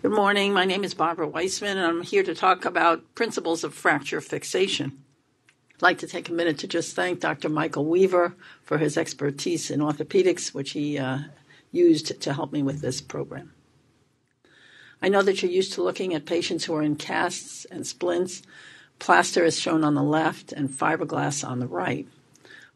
Good morning. My name is Barbara Weissman, and I'm here to talk about principles of fracture fixation. I'd like to take a minute to just thank Dr. Michael Weaver for his expertise in orthopedics, which he uh, used to help me with this program. I know that you're used to looking at patients who are in casts and splints. Plaster is shown on the left and fiberglass on the right.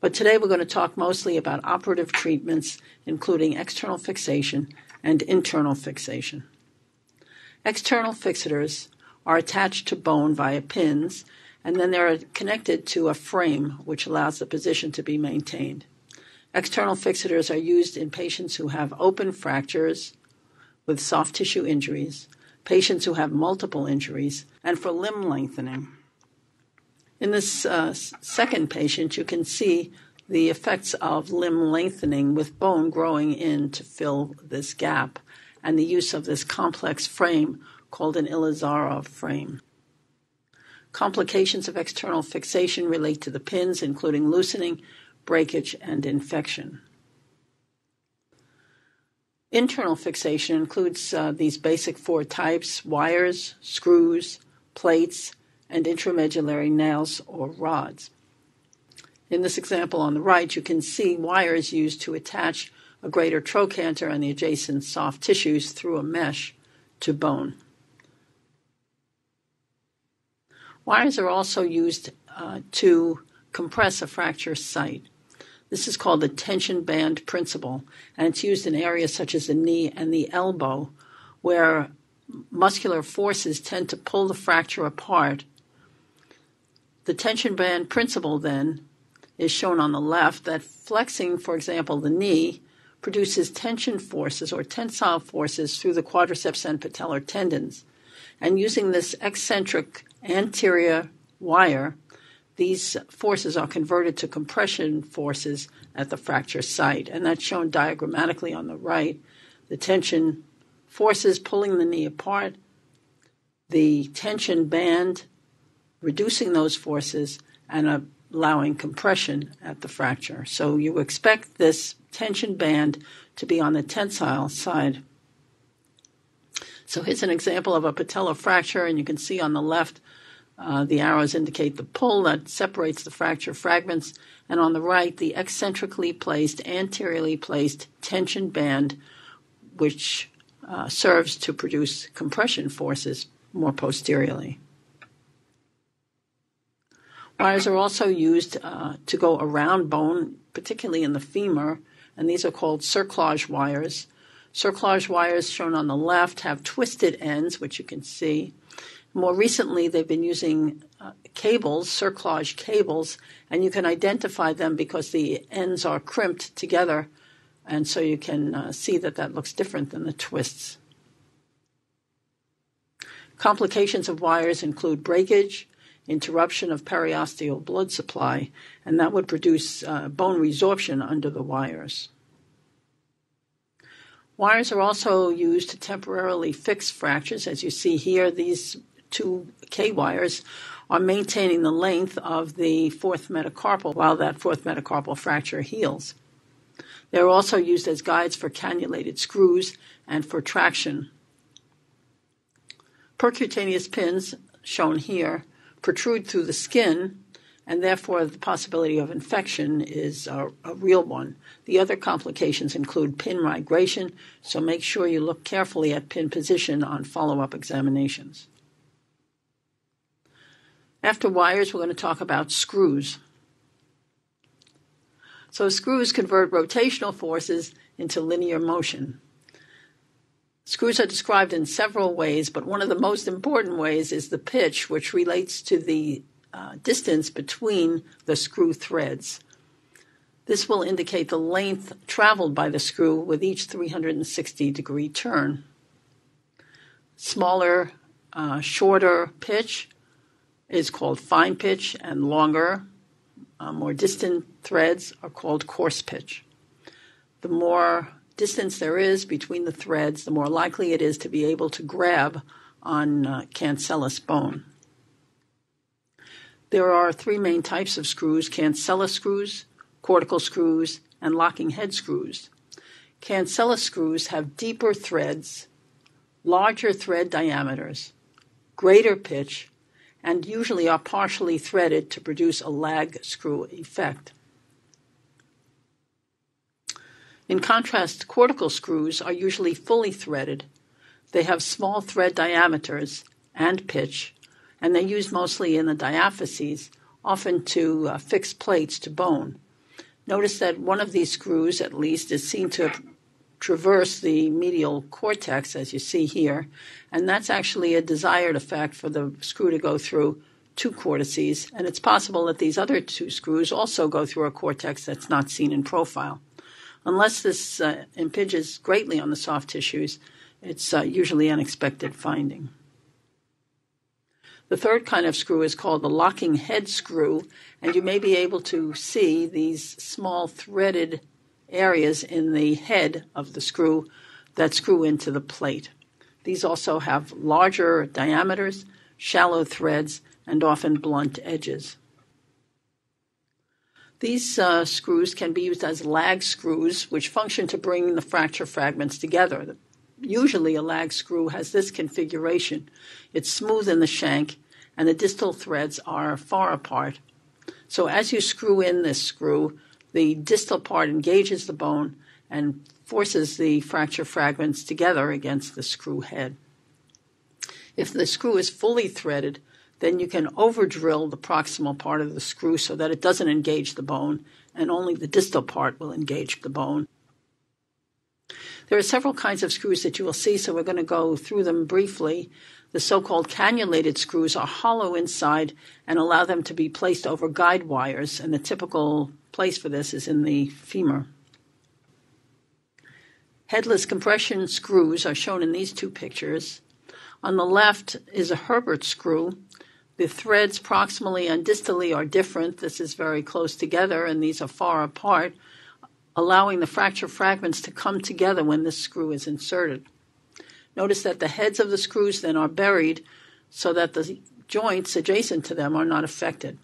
But today we're going to talk mostly about operative treatments, including external fixation and internal fixation. External fixators are attached to bone via pins, and then they're connected to a frame which allows the position to be maintained. External fixators are used in patients who have open fractures with soft tissue injuries, patients who have multiple injuries, and for limb lengthening. In this uh, second patient, you can see the effects of limb lengthening with bone growing in to fill this gap and the use of this complex frame called an Ilizarov frame. Complications of external fixation relate to the pins, including loosening, breakage, and infection. Internal fixation includes uh, these basic four types wires, screws, plates, and intramedullary nails or rods. In this example on the right, you can see wires used to attach a greater trochanter and the adjacent soft tissues through a mesh to bone. Wires are also used uh, to compress a fracture site. This is called the tension band principle, and it's used in areas such as the knee and the elbow, where muscular forces tend to pull the fracture apart. The tension band principle, then, is shown on the left that flexing, for example, the knee produces tension forces or tensile forces through the quadriceps and patellar tendons. And using this eccentric anterior wire, these forces are converted to compression forces at the fracture site. And that's shown diagrammatically on the right. The tension forces pulling the knee apart, the tension band reducing those forces, and a allowing compression at the fracture. So you expect this tension band to be on the tensile side. So here's an example of a patella fracture, and you can see on the left uh, the arrows indicate the pull that separates the fracture fragments, and on the right the eccentrically placed, anteriorly placed tension band, which uh, serves to produce compression forces more posteriorly. Wires are also used uh, to go around bone, particularly in the femur, and these are called cerclage wires. Cerclage wires shown on the left have twisted ends, which you can see. More recently, they've been using uh, cables, cerclage cables, and you can identify them because the ends are crimped together, and so you can uh, see that that looks different than the twists. Complications of wires include breakage, interruption of periosteal blood supply, and that would produce uh, bone resorption under the wires. Wires are also used to temporarily fix fractures. As you see here, these two K wires are maintaining the length of the fourth metacarpal while that fourth metacarpal fracture heals. They're also used as guides for cannulated screws and for traction. Percutaneous pins, shown here, protrude through the skin, and therefore the possibility of infection is a, a, real one. The other complications include pin migration, so make sure you look carefully at pin position on follow up examinations. After wires, we're going to talk about screws. So, screws convert rotational forces into linear motion. Screws are described in several ways, but one of the most important ways is the pitch, which relates to the uh, distance between the screw threads. This will indicate the length traveled by the screw with each 360 degree turn. Smaller, uh, shorter pitch is called fine pitch, and longer, uh, more distant threads are called coarse pitch. The more distance there is between the threads, the more likely it is to be able to grab on uh, cancellous bone. There are three main types of screws cancellous screws, cortical screws, and locking head screws. Cancellous screws have deeper threads, larger thread diameters, greater pitch, and usually are partially threaded to produce a lag screw effect. In contrast, cortical screws are usually fully threaded. They have small thread diameters and pitch, and they're used mostly in the diaphyses, often to uh, fix plates to bone. Notice that one of these screws, at least, is seen to traverse the medial cortex, as you see here, and that's actually a desired effect for the screw to go through two cortices, and it's possible that these other two screws also go through a cortex that's not seen in profile. Unless this uh, impinges greatly on the soft tissues, it's uh, usually an expected finding. The third kind of screw is called the locking head screw, and you may be able to see these small threaded areas in the head of the screw that screw into the plate. These also have larger diameters, shallow threads, and often blunt edges. These uh, screws can be used as lag screws, which function to bring the fracture fragments together. Usually, a lag screw has this configuration it's smooth in the shank, and the distal threads are far apart. So, as you screw in this screw, the distal part engages the bone and forces the fracture fragments together against the screw head. If the screw is fully threaded, then you can over drill the proximal part of the screw so that it doesn't engage the bone and only the distal part will engage the bone. There are several kinds of screws that you will see, so we're going to go through them briefly. The so called cannulated screws are hollow inside and allow them to be placed over guide wires, and the typical place for this is in the femur. Headless compression screws are shown in these two pictures. On the left is a Herbert screw. The threads proximally and distally are different. This is very close together, and these are far apart, allowing the fracture fragments to come together when this screw is inserted. Notice that the heads of the screws then are buried so that the joints adjacent to them are not affected.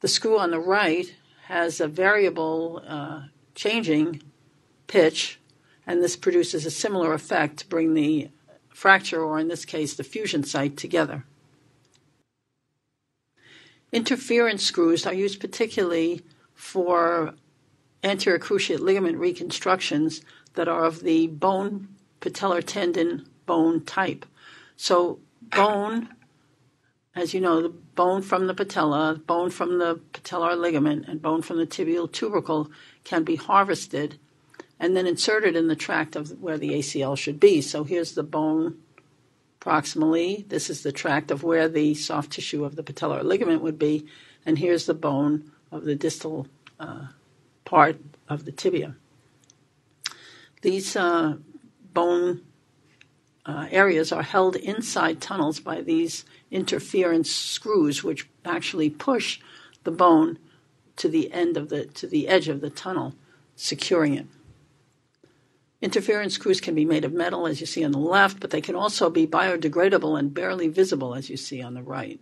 The screw on the right has a variable uh, changing pitch, and this produces a similar effect to bring the fracture, or in this case, the fusion site, together. Interference screws are used particularly for anterior cruciate ligament reconstructions that are of the bone patellar tendon bone type. So bone, as you know, the bone from the patella, bone from the patellar ligament, and bone from the tibial tubercle can be harvested and then inserted in the tract of where the ACL should be. So here's the bone proximally. This is the tract of where the soft tissue of the patellar ligament would be, and here's the bone of the distal uh, part of the tibia. These uh, bone uh, areas are held inside tunnels by these interference screws, which actually push the bone to the end of the to the edge of the tunnel, securing it. Interference screws can be made of metal, as you see on the left, but they can also be biodegradable and barely visible, as you see on the right.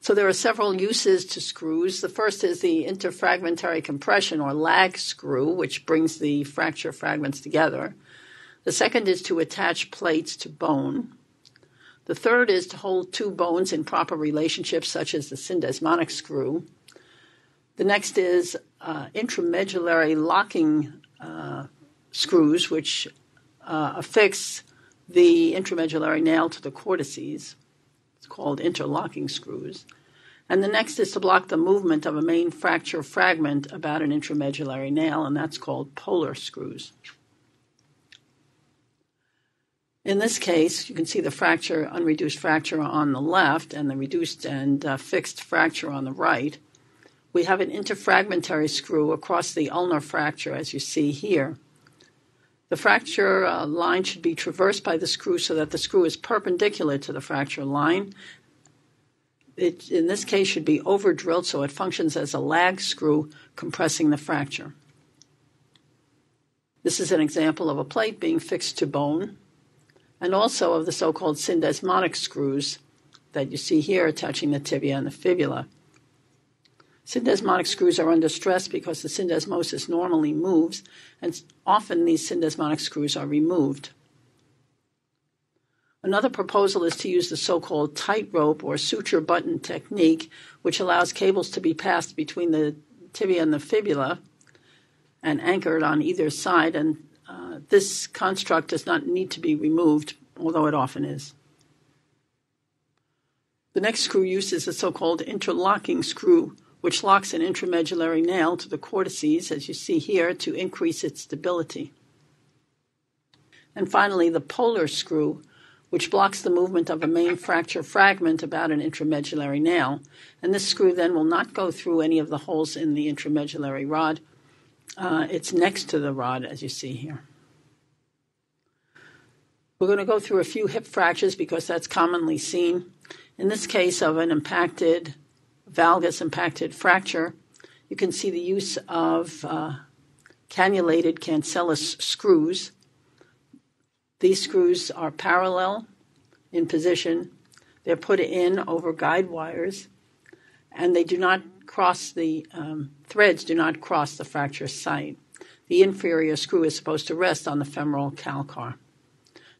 So there are several uses to screws. The first is the interfragmentary compression or lag screw, which brings the fracture fragments together. The second is to attach plates to bone. The third is to hold two bones in proper relationships, such as the syndesmotic screw. The next is uh, intramedullary locking uh, screws, which uh, affix the intramedullary nail to the cortices It's called interlocking screws. And the next is to block the movement of a main fracture fragment about an intramedullary nail, and that's called poller screws. In this case, you can see the fracture, unreduced fracture on the left and the reduced and uh, fixed fracture on the right. We have an interfragmentary screw across the ulnar fracture, as you see here. The fracture uh, line should be traversed by the screw so that the screw is perpendicular to the fracture line. It, in this case, should be over drilled so it functions as a lag screw compressing the fracture. This is an example of a plate being fixed to bone, and also of the so called syndesmotic screws that you see here attaching the tibia and the fibula. Syndesmotic screws are under stress because the syndesmosis normally moves, and often these syndesmotic screws are removed. Another proposal is to use the so-called tightrope or suture button technique, which allows cables to be passed between the tibia and the fibula and anchored on either side. And uh, this construct does not need to be removed, although it often is. The next screw use is a so-called interlocking screw, which locks an intramedullary nail to the cortices, as you see here, to increase its stability. And finally, the poller screw, which blocks the movement of a main fracture fragment about an intramedullary nail. And this screw then will not go through any of the holes in the intramedullary rod. Uh, it's next to the rod, as you see here. We're going to go through a few hip fractures because that's commonly seen. In this case of an impacted, valgus impacted fracture, you can see the use of uh, cannulated cancellous screws these screws are parallel in position. They're put in over guide wires, and they do not cross the um, threads do not cross the fracture site. The inferior screw is supposed to rest on the femoral calcar.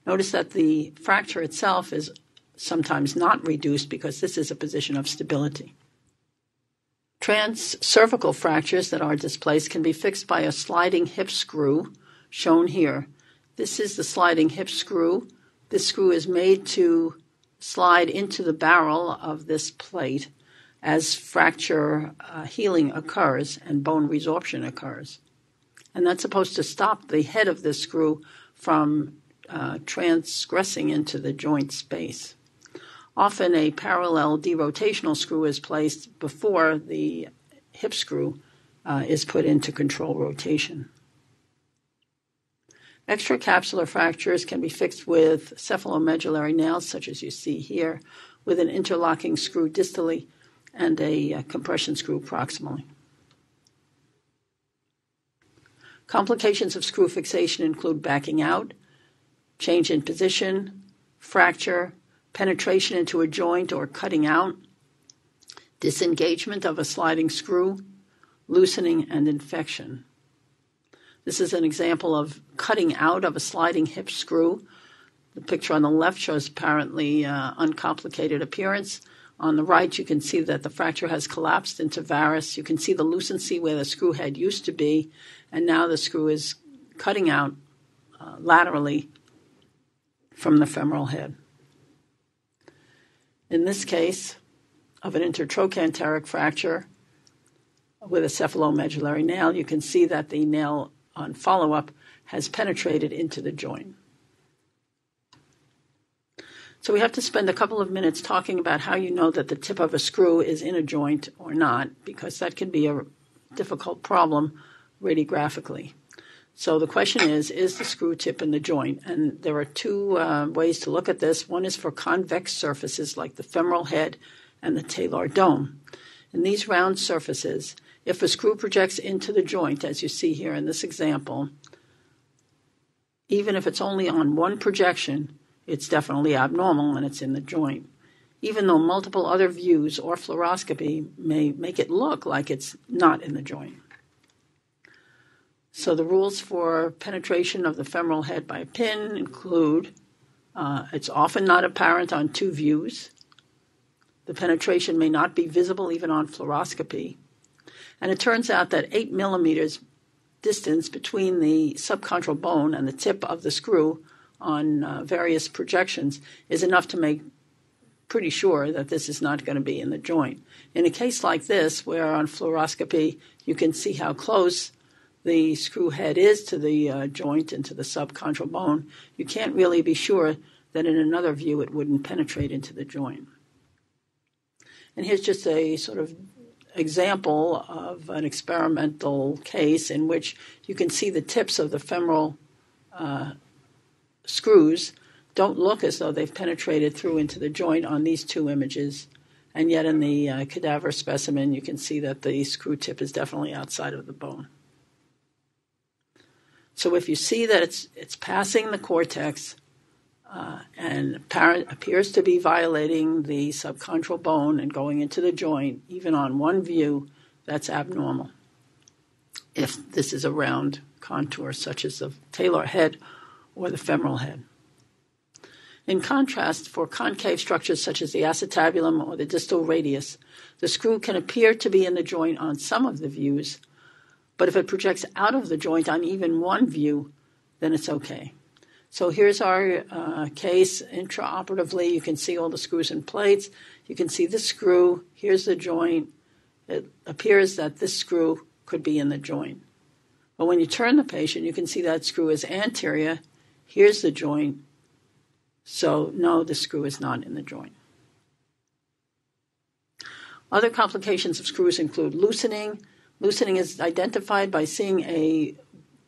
Notice that the fracture itself is sometimes not reduced because this is a position of stability. Transcervical fractures that are displaced can be fixed by a sliding hip screw, shown here, this is the sliding hip screw. This screw is made to slide into the barrel of this plate as fracture uh, healing occurs and bone resorption occurs. And that's supposed to stop the head of this screw from uh, transgressing into the joint space. Often a parallel derotational screw is placed before the hip screw uh, is put into control rotation. Extracapsular fractures can be fixed with cephalomedullary nails, such as you see here, with an interlocking screw distally and a, a uh, compression screw proximally. Complications of screw fixation include backing out, change in position, fracture, penetration into a joint or cutting out, disengagement of a sliding screw, loosening, and infection. This is an example of cutting out of a sliding hip screw. The picture on the left shows apparently uh, uncomplicated appearance. On the right, you can see that the fracture has collapsed into varus. You can see the lucency where the screw head used to be, and now the screw is cutting out uh, laterally from the femoral head. In this case of an intertrochanteric fracture with a cephalomedullary nail, you can see that the nail on follow up has penetrated into the joint. So we have to spend a couple of minutes talking about how you know that the tip of a screw is in a joint or not, because that can be a difficult problem radiographically. So the question is, is the screw tip in the joint? And there are two uh, ways to look at this. One is for convex surfaces like the femoral head and the talar dome. In these round surfaces, if a screw projects into the joint, as you see here in this example, even if it's only on one projection, it's definitely abnormal and it's in the joint. Even though multiple other views or fluoroscopy may make it look like it's not in the joint. So the rules for penetration of the femoral head by pin include uh, it's often not apparent on two views. The penetration may not be visible even on fluoroscopy. And it turns out that eight millimeters distance between the subchondral bone and the tip of the screw on uh, various projections is enough to make pretty sure that this is not going to be in the joint. In a case like this, where on fluoroscopy you can see how close the screw head is to the uh, joint and to the subchondral bone, you can't really be sure that in another view it wouldn't penetrate into the joint. And here's just a sort of example of an experimental case in which you can see the tips of the femoral uh, screws don't look as though they've penetrated through into the joint on these two images. And yet, in the uh, cadaver specimen, you can see that the screw tip is definitely outside of the bone. So, if you see that it's, it's passing the cortex, uh, and appears to be violating the subchondral bone and going into the joint, even on one view, that's abnormal. If this is a round contour, such as the talar head or the femoral head. In contrast, for concave structures such as the acetabulum or the distal radius, the screw can appear to be in the joint on some of the views, but if it projects out of the joint on even one view, then it's okay. So here's our uh, case intraoperatively. You can see all the screws and plates. You can see the screw. Here's the joint. It appears that this screw could be in the joint. But when you turn the patient, you can see that screw is anterior. Here's the joint. So, no, the screw is not in the joint. Other complications of screws include loosening. Loosening is identified by seeing a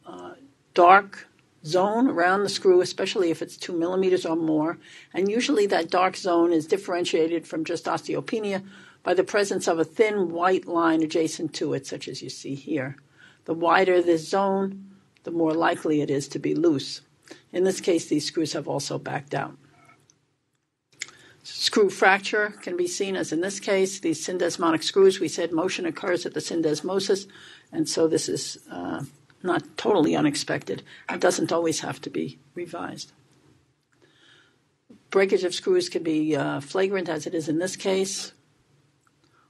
uh, dark zone around the screw, especially if it's two millimeters or more. And usually that dark zone is differentiated from just osteopenia by the presence of a thin white line adjacent to it, such as you see here. The wider this zone, the more likely it is to be loose. In this case, these screws have also backed out. Screw fracture can be seen as in this case, these syndesmotic screws, we said motion occurs at the syndesmosis, and so this is uh, not totally unexpected. It doesn't always have to be revised. Breakage of screws can be uh, flagrant, as it is in this case,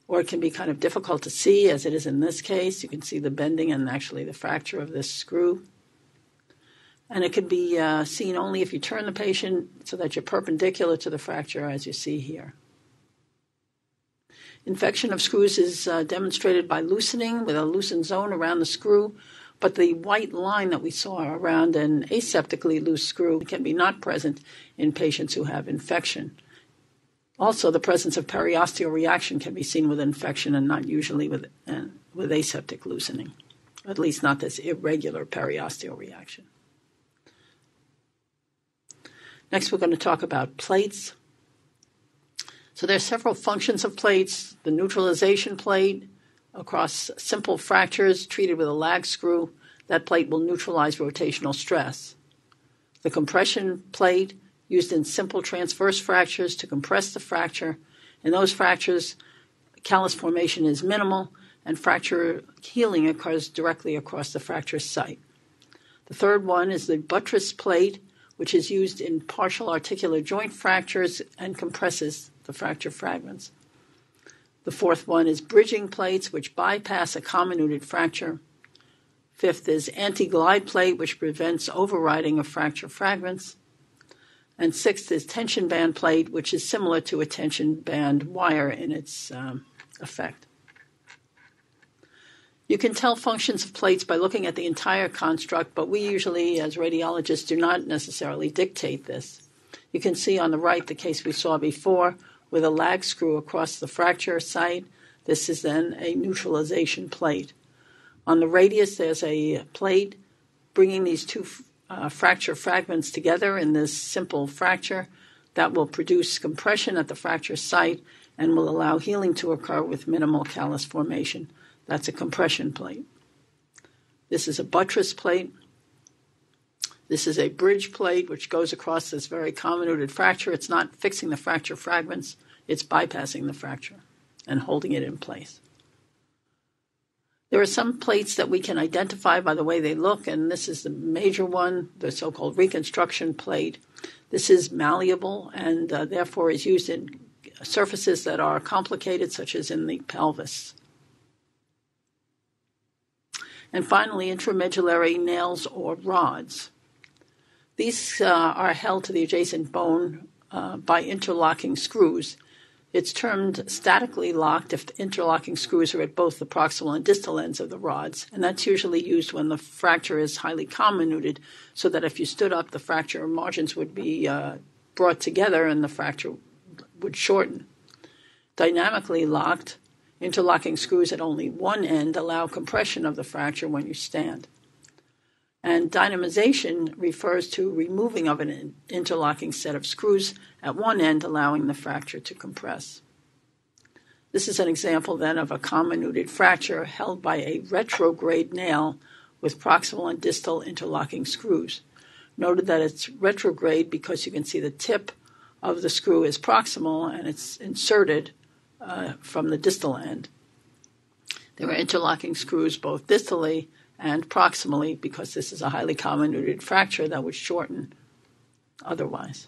or it can be kind of difficult to see, as it is in this case. You can see the bending and actually the fracture of this screw. And it can be uh, seen only if you turn the patient so that you're perpendicular to the fracture, as you see here. Infection of screws is uh, demonstrated by loosening with a loosened zone around the screw but the white line that we saw around an aseptically loose screw can be not present in patients who have infection. Also, the presence of periosteal reaction can be seen with infection and not usually with, uh, with aseptic loosening, at least not this irregular periosteal reaction. Next, we're going to talk about plates. So there are several functions of plates. The neutralization plate across simple fractures treated with a lag screw, that plate will neutralize rotational stress. The compression plate used in simple transverse fractures to compress the fracture. In those fractures, callus formation is minimal and fracture healing occurs directly across the fracture site. The third one is the buttress plate, which is used in partial articular joint fractures and compresses the fracture fragments. The fourth one is bridging plates, which bypass a comminuted fracture. Fifth is anti-glide plate, which prevents overriding of fracture fragments. And sixth is tension band plate, which is similar to a tension band wire in its um, effect. You can tell functions of plates by looking at the entire construct, but we usually, as radiologists, do not necessarily dictate this. You can see on the right the case we saw before, with a lag screw across the fracture site. This is then a neutralization plate. On the radius, there's a plate bringing these two uh, fracture fragments together in this simple fracture that will produce compression at the fracture site and will allow healing to occur with minimal callus formation. That's a compression plate. This is a buttress plate. This is a bridge plate which goes across this very comminuted fracture. It's not fixing the fracture fragments, it's bypassing the fracture and holding it in place. There are some plates that we can identify by the way they look, and this is the major one, the so called reconstruction plate. This is malleable and uh, therefore is used in surfaces that are complicated, such as in the pelvis. And finally, intramedullary nails or rods. These uh, are held to the adjacent bone uh, by interlocking screws. It's termed statically locked if the interlocking screws are at both the proximal and distal ends of the rods, and that's usually used when the fracture is highly comminuted, so that if you stood up, the fracture margins would be uh, brought together and the fracture would shorten. Dynamically locked, interlocking screws at only one end allow compression of the fracture when you stand. And dynamization refers to removing of an interlocking set of screws at one end, allowing the fracture to compress. This is an example then of a comminuted fracture held by a retrograde nail with proximal and distal interlocking screws. Noted that it's retrograde because you can see the tip of the screw is proximal and it's inserted uh, from the distal end. There are interlocking screws both distally and proximally because this is a highly comminuted fracture that would shorten otherwise.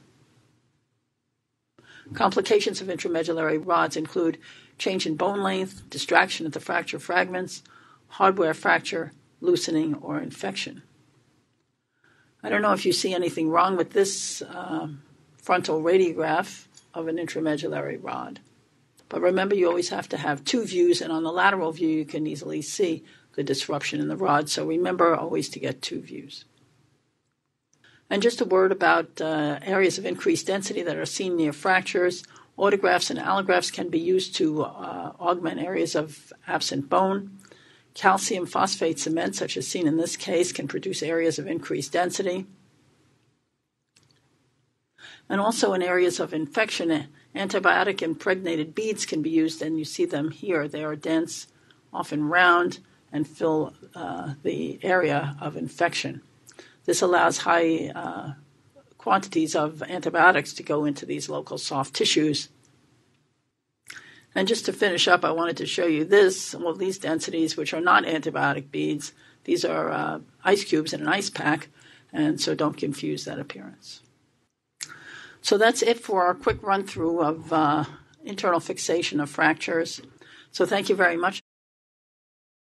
Complications of intramedullary rods include change in bone length, distraction of the fracture fragments, hardware fracture, loosening, or infection. I don't know if you see anything wrong with this uh, frontal radiograph of an intramedullary rod. But remember, you always have to have two views, and on the lateral view, you can easily see the disruption in the rod. So remember always to get two views. And just a word about uh, areas of increased density that are seen near fractures. Autografts and allografts can be used to uh, augment areas of absent bone. Calcium phosphate cement, such as seen in this case, can produce areas of increased density. And also in areas of infection, antibiotic impregnated beads can be used, and you see them here. They are dense, often round, and fill uh, the area of infection. This allows high uh, quantities of antibiotics to go into these local soft tissues. And just to finish up, I wanted to show you this. Well, these densities, which are not antibiotic beads, these are uh, ice cubes in an ice pack, and so don't confuse that appearance. So that's it for our quick run through of uh, internal fixation of fractures. So thank you very much.